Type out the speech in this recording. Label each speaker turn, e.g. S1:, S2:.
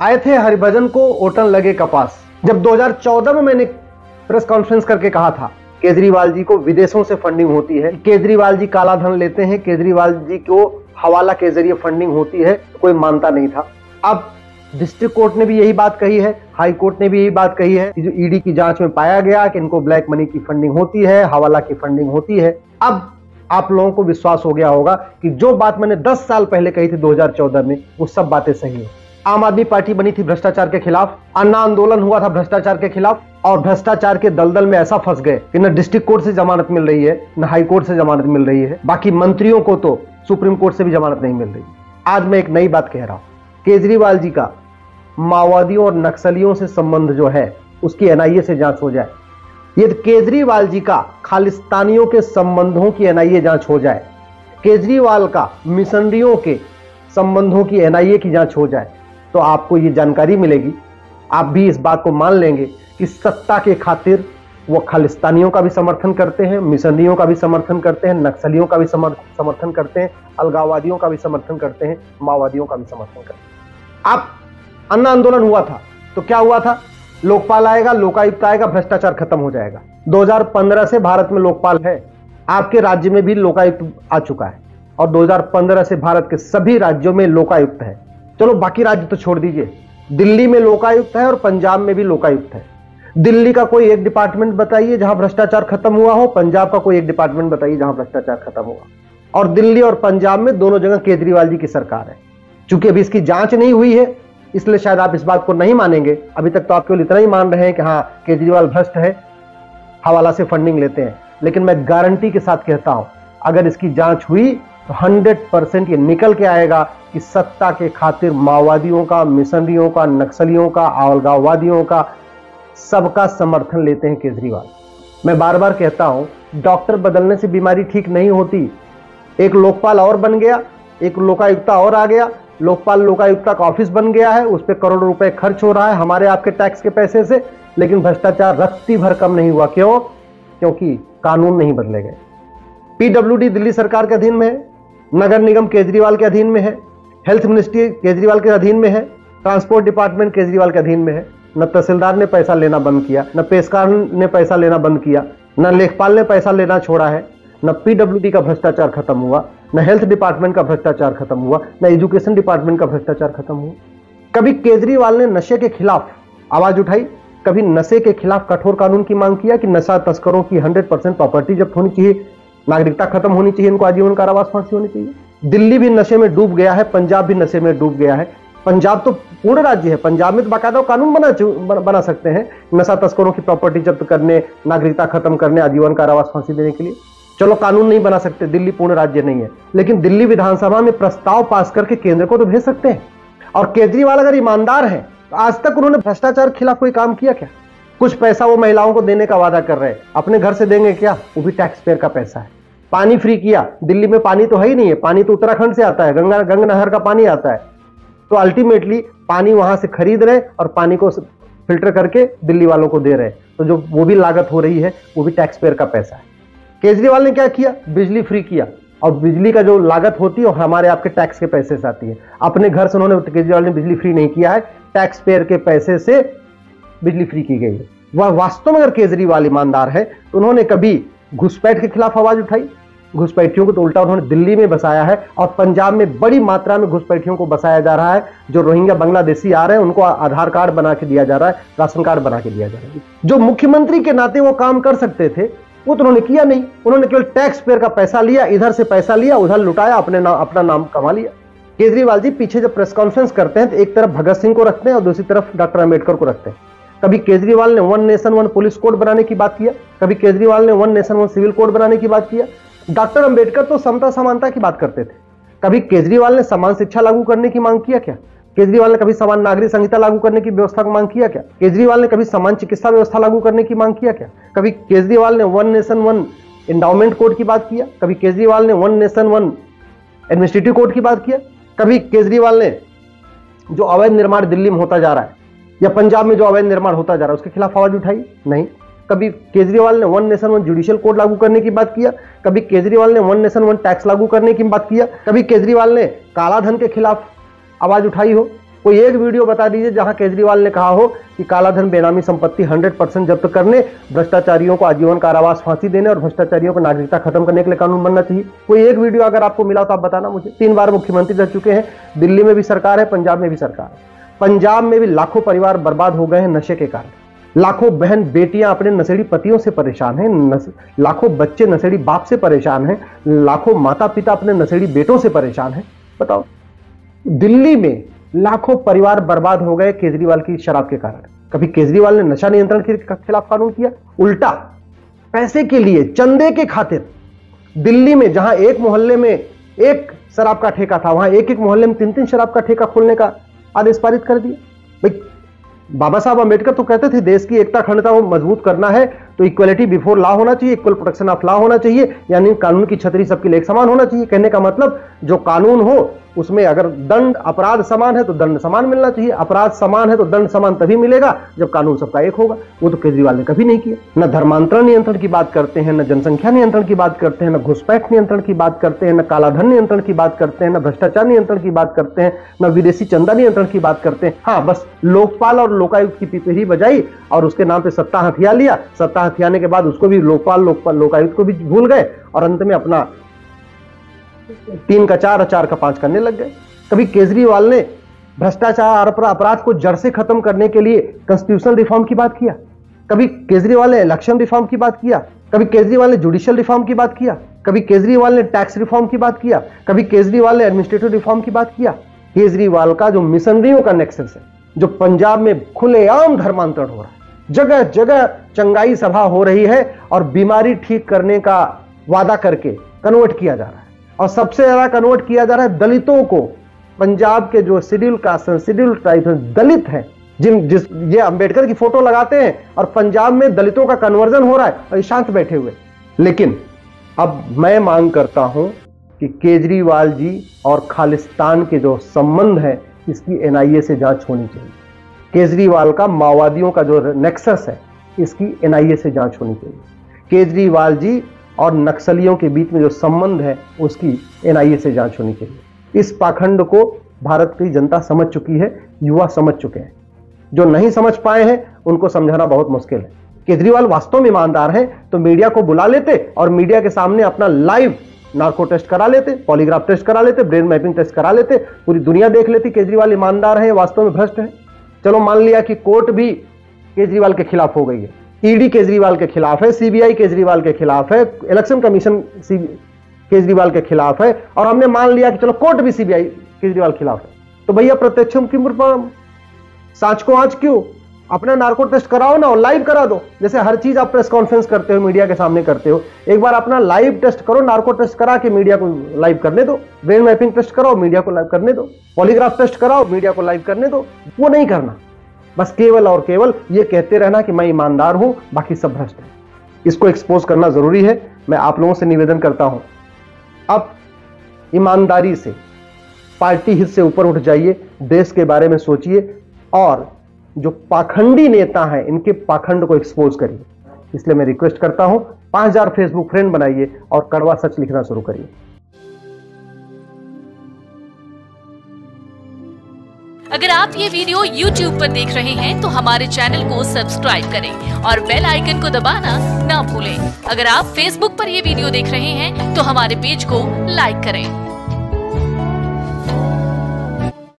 S1: आए थे हरिभजन को ओटन लगे कपास। जब 2014 में मैंने प्रेस कॉन्फ्रेंस करके कहा था, केजरीवाल जी को विदेशों से फंडिंग होती है, केजरीवाल जी काला धन लेते हैं, केजरीवाल जी को हवाला के ज़रिए फंडिंग होती है, कोई मानता नहीं था। अब डिस्ट्रिक्ट कोर्ट ने भी यही बात कही है हाई कोर्ट ने भी यही बात कही है, कि जो ईडी की जाँच में पाया गया कि इनको ब्लैक मनी की फंडिंग होती है, हवाला की फंडिंग होती है, अब आप लोगों को विश्वास हो गया होगा कि जो बात मैंने 10 साल पहले कही थी 2014 में, वो सब बातें सही है। आम आदमी पार्टी बनी थी भ्रष्टाचार के खिलाफ, अन्ना आंदोलन हुआ था भ्रष्टाचार के खिलाफ, और भ्रष्टाचार के दलदल में ऐसा फंस गए कि न डिस्ट्रिक्ट कोर्ट से जमानत मिल रही है, न हाई कोर्ट से जमानत मिल रही है। बाकी मंत्रियों को तो सुप्रीम कोर्ट से भी जमानत नहीं मिल रही। आज मैं एक नई बात कह रहा हूँ। केजरीवाल जी का माओवादियों और नक्सलियों से संबंध जो है, उसकी एनआईए से जाँच हो जाए। यदि केजरीवाल जी का खालिस्तानियों के संबंधों की एनआईए जाँच हो जाए, केजरीवाल का मिशनरियों के संबंधों की एनआईए की जाँच हो जाए तो आपको ये जानकारी मिलेगी। आप भी इस बात को मान लेंगे कि सत्ता के खातिर वो खालिस्तानियों का भी समर्थन करते हैं मिशनरियों का भी समर्थन करते हैं, नक्सलियों का भी समर्थन करते हैं, अलगाववादियों का भी समर्थन करते हैं, माओवादियों का भी समर्थन करते हैं। आप अन्ना आंदोलन हुआ था तो क्या हुआ था? लोकपाल आएगा, लोकायुक्त आएगा, भ्रष्टाचार खत्म हो जाएगा। 2015 से भारत में लोकपाल है, आपके राज्य में भी लोकायुक्त आ चुका है और 2015 से भारत के सभी राज्यों में लोकायुक्त है। चलो बाकी राज्य तो छोड़ दीजिए। दिल्ली में लोकायुक्त है और पंजाब में भी लोकायुक्त है। दिल्ली का कोई एक डिपार्टमेंट बताइए जहाँ भ्रष्टाचार खत्म हुआ हो, पंजाब का कोई एक डिपार्टमेंट बताइए जहाँ भ्रष्टाचार खत्म हुआ। और दिल्ली और पंजाब में दोनों जगह केजरीवाल जी की सरकार है। चूँकि अभी इसकी जाँच नहीं हुई है, इसलिए शायद आप इस बात को नहीं मानेंगे। अभी तक तो आप केवल इतना ही मान रहे हैं कि हाँ केजरीवाल भ्रष्ट है, हवाला से फंडिंग लेते हैं। लेकिन मैं गारंटी के साथ कहता हूँ, अगर इसकी जाँच हुई तो 100 परसेंट ये निकल के आएगा कि सत्ता के खातिर माओवादियों का मिशनरियों का, नक्सलियों का अलगाववादियों का सबका समर्थन लेते हैं केजरीवाल। मैं बार बार कहता हूँ, डॉक्टर बदलने से बीमारी ठीक नहीं होती। एक लोकपाल और बन गया, एक लोकायुक्ता और आ गया। लोकपाल, लोकायुक्ता का ऑफ़िस बन गया है, उस पर करोड़ों रुपए खर्च हो रहा है हमारे आपके टैक्स के पैसे से, लेकिन भ्रष्टाचार रत्ती भर कम नहीं हुआ। क्यों? क्योंकि कानून नहीं बदले गए। पीडब्ल्यूडी दिल्ली सरकार के अधीन में है। नगर निगम केजरीवाल के अधीन में है हेल्थ मिनिस्ट्री केजरीवाल के अधीन में है ट्रांसपोर्ट डिपार्टमेंट केजरीवाल के अधीन में है। न तहसीलदार ने पैसा लेना बंद किया, न पेशकार ने पैसा लेना बंद किया, न लेखपाल ने पैसा लेना छोड़ा है, न पीडब्ल्यूडी का भ्रष्टाचार खत्म हुआ, न हेल्थ डिपार्टमेंट का भ्रष्टाचार खत्म हुआ, न एजुकेशन डिपार्टमेंट का भ्रष्टाचार खत्म हुआ। कभी केजरीवाल ने नशे के खिलाफ आवाज़ उठाई, कभी नशे के खिलाफ कठोर कानून की मांग किया कि नशा तस्करों की 100 परसेंट प्रॉपर्टी जब्त होनी चाहिए नागरिकता खत्म होनी चाहिए, इनको आजीवन कारावास फांसी होनी चाहिए। दिल्ली भी नशे में डूब गया है, पंजाब भी नशे में डूब गया है। पंजाब तो पूर्ण राज्य है, पंजाब में तो बाकायदा कानून बना बना सकते हैं, नशा तस्करों की प्रॉपर्टी जब्त करने, नागरिकता खत्म करने, आजीवन कारावास फांसी देने के लिए। चलो, कानून नहीं बना सकते, दिल्ली पूर्ण राज्य नहीं है। लेकिन दिल्ली विधानसभा में प्रस्ताव पास करके केंद्र को तो भेज सकते हैं। और केजरीवाल अगर ईमानदार है तो आज तक उन्होंने भ्रष्टाचार के खिलाफ कोई काम किया क्या? कुछ पैसा वो महिलाओं को देने का वादा कर रहे हैं। अपने घर से देंगे क्या? वो भी टैक्स पेयर का पैसा है। पानी फ्री किया। दिल्ली में पानी तो है ही नहीं है। पानी तो उत्तराखंड से आता है। गंगा गंग नहर का पानी आता है। तो अल्टीमेटली पानी वहाँ से खरीद रहे और पानी को फ़िल्टर करके दिल्ली वालों को दे रहे। तो जो, वो भी लागत हो रही है, वो भी टैक्स पेयर का पैसा है। केजरीवाल ने क्या किया? बिजली फ्री किया। और बिजली का जो लागत होती है और हमारे आपके टैक्स के पैसे से आती है। अपने घर से उन्होंने केजरीवाल ने बिजली फ्री नहीं किया है। टैक्स पेयर के पैसे से बिजली फ्री की गई है। वह वास्तव में अगर केजरीवाल ईमानदार है तो उन्होंने कभी घुसपैठ के खिलाफ आवाज़ उठाई। घुसपैठियों को तो उल्टा उन्होंने दिल्ली में बसाया है और पंजाब में बड़ी मात्रा में घुसपैठियों को बसाया जा रहा है। जो रोहिंग्या बांग्लादेशी आ रहे हैं, उनको आधार कार्ड बना के दिया जा रहा है, राशन कार्ड बना के दिया जा रहा है। जो मुख्यमंत्री के नाते वो काम कर सकते थे, वो तो उन्होंने किया नहीं। उन्होंने केवल टैक्स पेयर का पैसा लिया, इधर से पैसा लिया, उधर लुटाया, अपने नाम अपना नाम कमा लिया। केजरीवाल जी पीछे जब प्रेस कॉन्फ्रेंस करते हैं तो एक तरफ़ भगत सिंह को रखते हैं और दूसरी तरफ़ डॉक्टर अंबेडकर को रखते हैं। कभी केजरीवाल ने one nation one police code बनाने की बात किया, कभी केजरीवाल ने one nation one civil code बनाने की बात किया डॉक्टर अंबेडकर तो समता समानता की बात करते थे। कभी केजरीवाल ने समान शिक्षा लागू करने की मांग किया क्या? केजरीवाल ने कभी समान नागरिक संहिता लागू करने की व्यवस्था की मांग किया क्या? केजरीवाल ने कभी समान चिकित्सा व्यवस्था लागू करने की मांग किया क्या? कभी केजरीवाल ने one nation one endowment code की बात किया? कभी केजरीवाल ने one nation one administrative code की बात किया? कभी केजरीवाल ने जो अवैध निर्माण दिल्ली में होता जा रहा है, या पंजाब में जो अवैध निर्माण होता जा रहा है, उसके खिलाफ आवाज़ उठाई? नहीं। कभी केजरीवाल ने one nation one judicial code लागू करने की बात किया, कभी केजरीवाल ने वन नेशन वन टैक्स लागू करने की बात किया, कभी केजरीवाल ने काला धन के खिलाफ आवाज़ उठाई हो। कोई एक वीडियो बता दीजिए जहाँ केजरीवाल ने कहा हो कि कालाधन बेनामी संपत्ति 100 परसेंट जब्त करने, भ्रष्टाचारियों को आजीवन कारावास फांसी देने और भ्रष्टाचारियों को नागरिकता खत्म करने के लिए कानून बनना चाहिए। कोई एक वीडियो अगर आपको मिला तो आप बताना मुझे। तीन बार मुख्यमंत्री रह चुके हैं, दिल्ली में भी सरकार है, पंजाब में भी सरकार है। पंजाब में भी लाखों परिवार बर्बाद हो गए हैं नशे के कारण। लाखों बहन बेटियाँ अपने नशेड़ी पतियों से परेशान हैं नस, लाखों बच्चे नशेड़ी बाप से परेशान हैं लाखों माता पिता अपने नशेड़ी बेटों से परेशान हैं। बताओ दिल्ली में लाखों परिवार बर्बाद हो गए केजरीवाल की शराब के कारण। कभी केजरीवाल ने नशा नियंत्रण के खिलाफ कानून किया? उल्टा पैसे के लिए चंदे के खातिर। दिल्ली में जहाँ एक मोहल्ले में एक शराब का ठेका था वहाँ एक एक मोहल्ले में तीन तीन शराब का ठेका खोलने का आदेश पारित कर दिया। भाई बाबा साहब अंबेडकर तो कहते थे, देश की एकता अखंडता को मज़बूत करना है तो इक्वलिटी बिफोर लॉ होना चाहिए इक्वल प्रोटेक्शन ऑफ़ लॉ होना चाहिए, यानी कानून की छतरी सबके लिए एक समान होना चाहिए। कहने का मतलब जो कानून हो उसमें अगर दंड, अपराध समान है तो दंड समान मिलना चाहिए, अपराध समान है तो दंड समान तभी मिलेगा जब कानून सबका एक होगा। वो तो केजरीवाल ने कभी नहीं किया। न धर्मांतरण नियंत्रण की बात करते हैं, न जनसंख्या नियंत्रण की बात करते हैं, न घुसपैठ नियंत्रण की बात करते हैं, न कालाधन नियंत्रण की बात करते हैं, न भ्रष्टाचार नियंत्रण की बात करते हैं, न विदेशी चंदा नियंत्रण की बात करते हैं। हाँ बस लोकपाल और लोकायुक्त की पिपही बजाई और उसके नाम पर सत्ता हथिया लिया। सत्ता हथियाने के बाद उसको भी लोकपाल लोकपाल, लोकायुक्त को भी भूल गए और अंत में अपना तीन का चार और चार का पाँच करने लग गए। कभी केजरीवाल ने भ्रष्टाचार और अपराध को जड़ से खत्म करने के लिए कॉन्स्टिट्यूशनल रिफॉर्म की बात किया। कभी केजरीवाल ने इलेक्शन रिफॉर्म की बात किया। कभी केजरीवाल ने जुडिशियल रिफॉर्म की बात किया। कभी केजरीवाल ने टैक्स रिफॉर्म की बात किया। कभी केजरीवाल ने एडमिनिस्ट्रेटिव रिफॉर्म की बात किया। केजरीवाल का जो मिशनरियों का नेक्सेस है, जो पंजाब में खुलेआम धर्मांतरण हो रहा है जगह जगह चंगाई सभा हो रही है और बीमारी ठीक करने का वादा करके कन्वर्ट किया जा रहा है। और सबसे ज़्यादा कन्वर्ट किया जा रहा है दलितों को। पंजाब के जो schedule caste schedule tribe Dalit हैं, जिन, जिस, ये अंबेडकर की फ़ोटो लगाते हैं और पंजाब में दलितों का कन्वर्जन हो रहा है और शांत बैठे हुए। लेकिन अब मैं मांग करता हूँ कि केजरीवाल जी और खालिस्तान के जो संबंध है, इसकी एनआईए से जाँच होनी चाहिए। केजरीवाल का माओवादियों का जो नेक्सस है, इसकी एनआईए से जाँच होनी चाहिए। केजरीवाल जी और नक्सलियों के बीच में जो संबंध है, उसकी एनआईए से जाँच होनी चाहिए। इस पाखंड को भारत की जनता समझ चुकी है, युवा समझ चुके हैं। जो नहीं समझ पाए हैं, उनको समझाना बहुत मुश्किल है। केजरीवाल वास्तव में ईमानदार हैं तो मीडिया को बुला लेते और मीडिया के सामने अपना लाइव नार्को टेस्ट करा लेते पॉलीग्राफ टेस्ट करा लेते ब्रेन मैपिंग टेस्ट करा लेते, पूरी दुनिया देख लेती केजरीवाल ईमानदार है, वास्तव में भ्रष्ट है। चलो मान लिया कि कोर्ट भी केजरीवाल के खिलाफ हो गई है। ईडी केजरीवाल के खिलाफ है, सीबीआई केजरीवाल के खिलाफ है, इलेक्शन कमीशन केजरीवाल के खिलाफ है, और हमने मान लिया कि चलो कोर्ट भी सीबीआई केजरीवाल के खिलाफ है। तो भैया प्रत्यक्ष सांच को आज क्यों? अपना नार्को टेस्ट कराओ ना और लाइव करा दो। जैसे हर चीज़ आप प्रेस कॉन्फ्रेंस करते हो, मीडिया के सामने करते हो। एक बार अपना लाइव टेस्ट करो नार्को टेस्ट करा के मीडिया को लाइव करने दो। ब्रेन मैपिंग टेस्ट कराओ, मीडिया को लाइव करने दो। पॉलीग्राफ टेस्ट कराओ, मीडिया को लाइव करने दो। वो नहीं करना। बस केवल और केवल ये कहते रहना कि मैं ईमानदार हूँ, बाकी सब भ्रष्ट है। इसको एक्सपोज करना ज़रूरी है, मैं आप लोगों से निवेदन करता हूँ। अब, ईमानदारी से, पार्टी हित से ऊपर उठ जाइए, देश के बारे में सोचिए, और जो पाखंडी नेता हैं, इनके पाखंड को एक्सपोज करिए। इसलिए मैं रिक्वेस्ट करता हूँ, पाँच हज़ार फेसबुक फ्रेंड बनाइए और कड़वा सच लिखना शुरू करिए।
S2: अगर आप ये वीडियो YouTube पर देख रहे हैं तो हमारे चैनल को सब्सक्राइब करें और बेल आइकन को दबाना ना भूलें। अगर आप Facebook पर ये वीडियो देख रहे हैं तो हमारे पेज को लाइक करें।